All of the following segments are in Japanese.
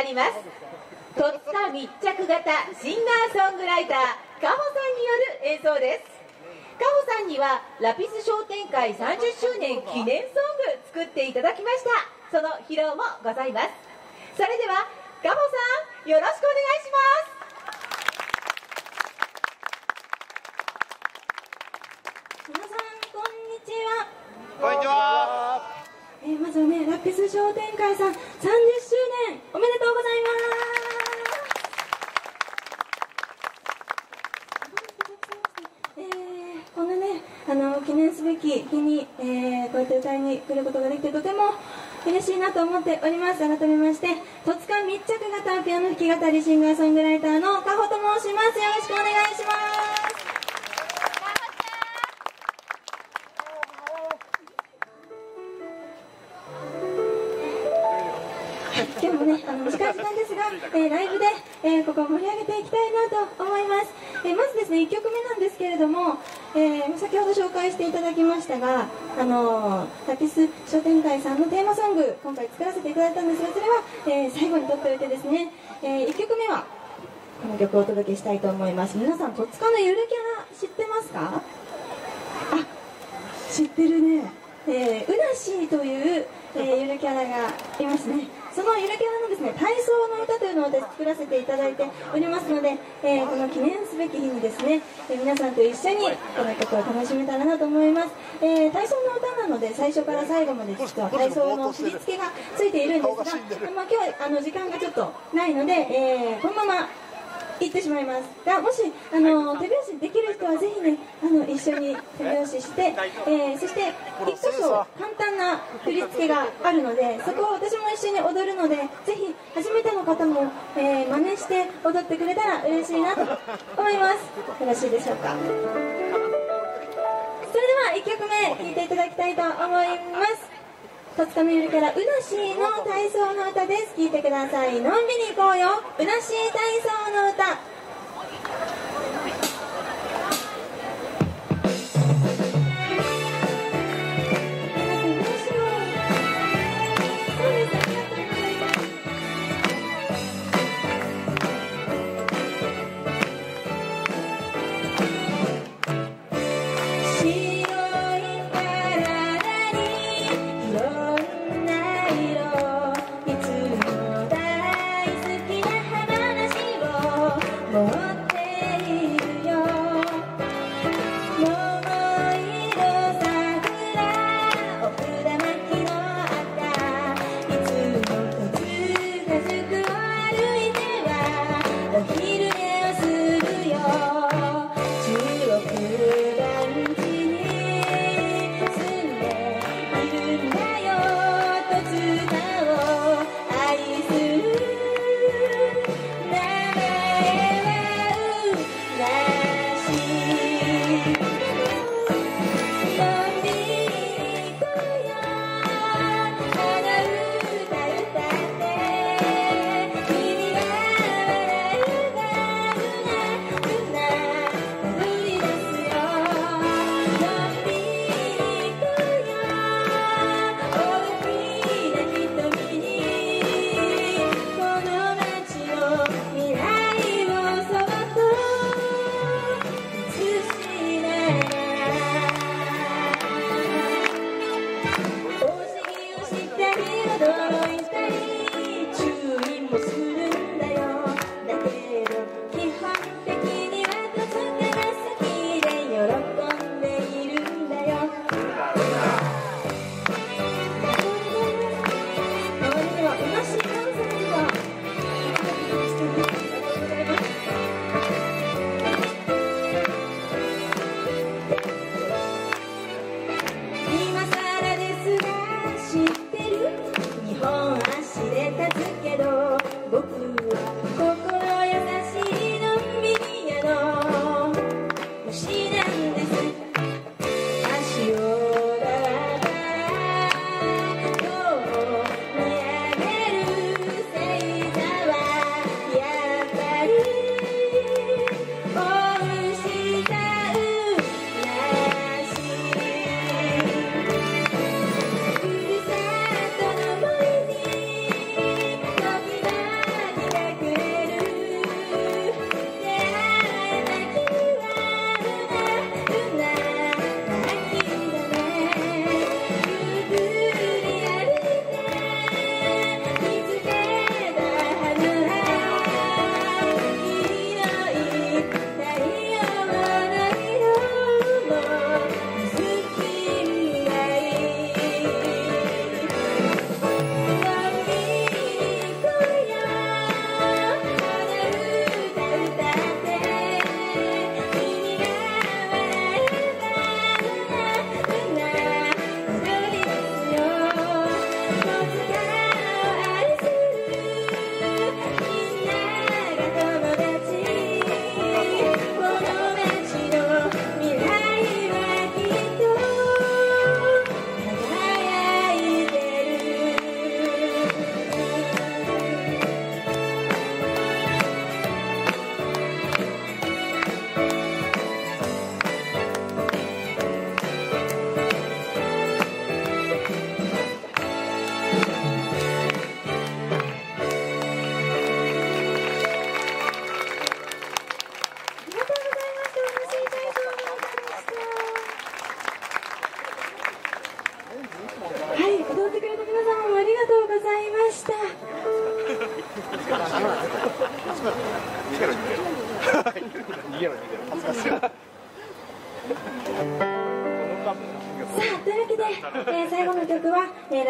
なります。戸塚密着型シンガーソングライターカホさんによる演奏です。カホさんにはラピス商店会30周年記念ソング作っていただきました。その披露もございますそれではカホさんよろしくお願いします。皆さんこんにちは。こんにちは。えーまずはねラピス商店会さん30周年おめでとうございます。えーこんなねあの記念すべき日に、えーこうやって歌いに来ることができてとても嬉しいなと思っております。改めまして戸塚密着型ピアノ弾き語りシンガーソングライターのかほと申します。よろしくお願いします。えーライブで、えーここを盛り上げていきたいなと思います。えーまずですね、1曲目なんですけれども、えー先ほど紹介していただきましたが、あのータピス商店会さんのテーマソング、今回作らせていただいたんです。が、それは、えー最後に撮っておいてですね、え1曲目は、この曲をお届けしたいと思います。皆さん、戸塚のゆるキャラ知ってますか？あ知ってるね、えー、うなしーという、えーゆるキャラがいますねそのゆるキャラのですね体操の歌というのを私作らせていただいておりますので、えーこの記念すべき日にですね、えー皆さんと一緒にこの曲を楽しめたらなと思います、えー体操の歌なので最初から最後まで実は体操の振り付けがついているんですが、まあ、今日はあの時間がちょっとないので、えーこのまま行ってしまいます。がもしあの手拍子できる人はぜひねあの一緒に手拍子して、えーそして一箇所簡単な振り付けがあるのでそこを私も一緒に踊るのでぜひ初めての方も、えー真似して踊ってくれたら嬉しいなと思います。よろしいでしょうか。それでは1曲目聴いていただきたいと思います戸塚みゆるからうなしーの体操の歌です。聞いてください。のんびり行こうよ。うなしー体操の歌。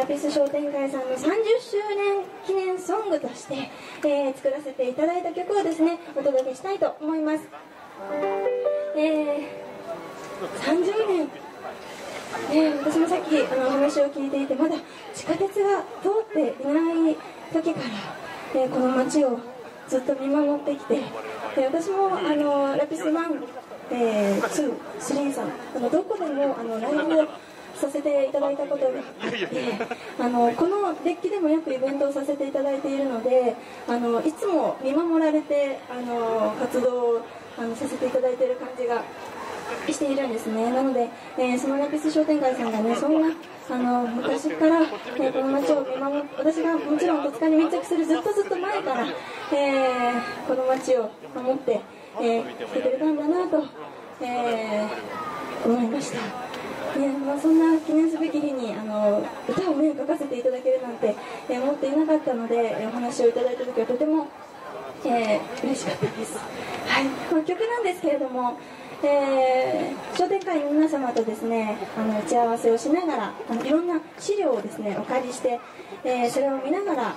ラピス商店会さんの30周年記念ソングとして、えー作らせていただいた曲をですねお届けしたいと思います、えー30年、えー私もさっきあのお話を聞いていてまだ地下鉄が通っていない時から、えこの街をずっと見守ってきて、え私もあのラピスマンえー、2、3さん、あのどこでもあのライブをさせていただいたことがあのこのデッキでもよくイベントをさせていただいているので、あのいつも見守られてあの活動をあのさせていただいている感じがしているんですね。なので、えーそのラピス商店街さんがね、そんなあの昔から、えーこの街を見守っ私がもちろん戸塚に密着するずっとずっと前から、えーこの街を守って、えー来てくれたんだなと、えー思いました。いやまあ、そんな記念すべき日にあの歌を、ね、書かせていただけるなんて、えー思っていなかったので、えお話をいただいた時はとても、えー嬉しかったです、はい。この曲なんですけれども、えー商店会の皆様とですねあの打ち合わせをしながらあのいろんな資料をですねお借りして、えーそれを見ながら、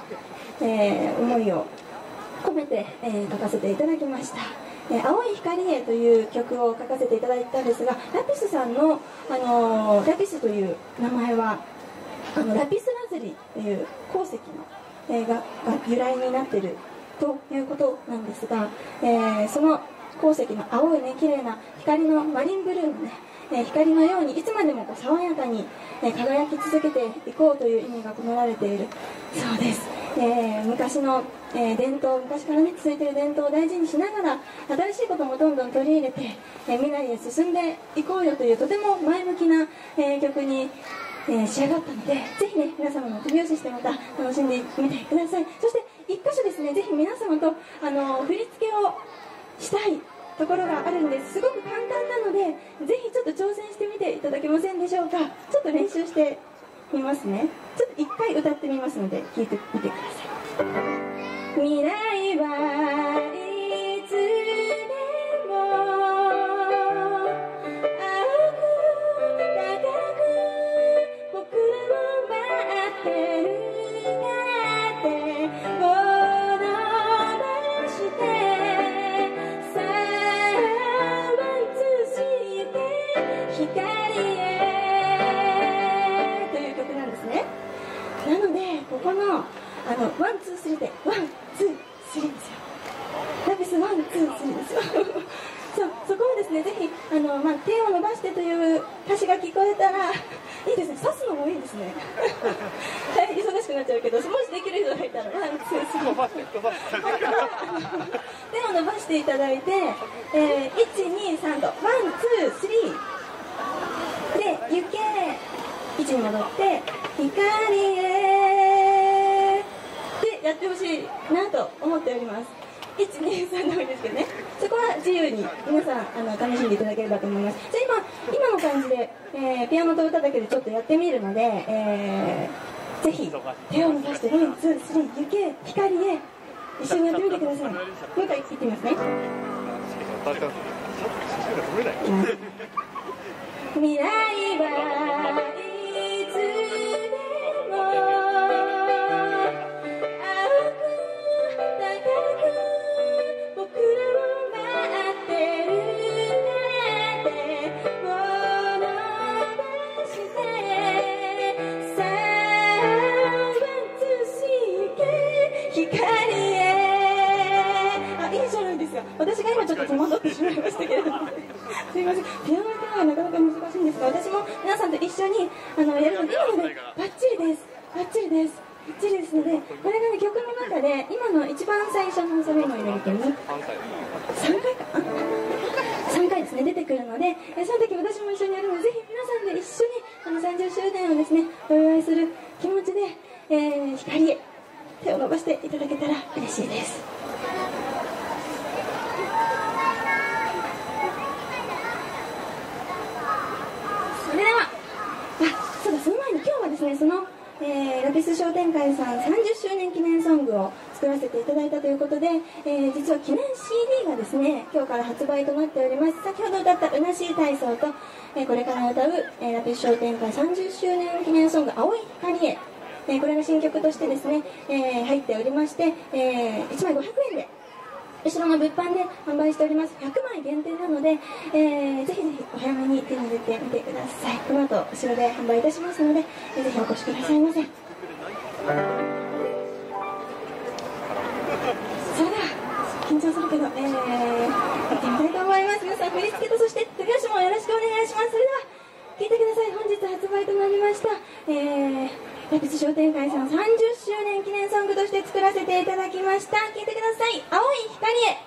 えー思いを込めて、えー書かせていただきました「えー青い光へ」という曲を書かせていただいたんですがラピスさんの、あのーラピスという名前はあのラピスラズリという鉱石の、えーがが由来になっているということなんですが、えーその鉱石の青いね綺麗な光のマリンブルーのね、え光のようにいつまでもこう爽やかに、え輝き続けていこうという意味が込められているそうです、えー昔の、えー伝統昔からね続いている伝統を大事にしながら新しいこともどんどん取り入れて、えー未来へ進んでいこうよというとても前向きな、えー曲にえ仕上がったので、ぜひね、皆様も手拍子してまた楽しんでみてください。そして、一箇所ですね、ぜひ皆様と、あの、振り付けをしたいところがあるんです。すごく簡単なので、ぜひちょっと挑戦してみていただけませんでしょうか。ちょっと練習してみますね。ちょっと一回歌ってみますので、聞いてみてください。未来はですね。大変忙しくなっちゃうけどもしできる人がいたら one two three 手を伸ばしていただいて、えー、123と。 one two three。で行け。位置に戻って光へってやってほしいなと思っております。123でもいいですけどね。そこは自由に皆さんあの楽しんでいただければと思います。じゃあ今今の感じで、えーピアノと歌だけでちょっとやってみるので、えーぜひ手を伸ばして one two three 行け光へ一緒にやってみてください。もう一回言ってみますね。未来はすい。ませんピアノ歌はなかなか難しいんですが私も皆さんと一緒にあのやるので今のでバッチリです。バッチリですを作らせていただいたということで、えー実は記念 CD がですね今日から発売となっております。先ほど歌った「うなしい体操と」えーこれから歌う、えーラピッシュ商店会30周年記念ソング「青い光へ」えこれが新曲としてですね、え入っておりまして、え1枚500円で後ろの物販で販売しております。100枚限定なので、えーぜひぜひお早めに手に入れてみてください。この後後ろで販売いたしますのでえーぜひお越しくださいませ。緊張するけど、えー、やってみたいと思います。皆さん振り付けとそして手拍子もよろしくお願いします。それでは聞いてください。本日発売となりました、えー、ラピス商店会さん30周年記念ソングとして作らせていただきました。聞いてください。青い光へ。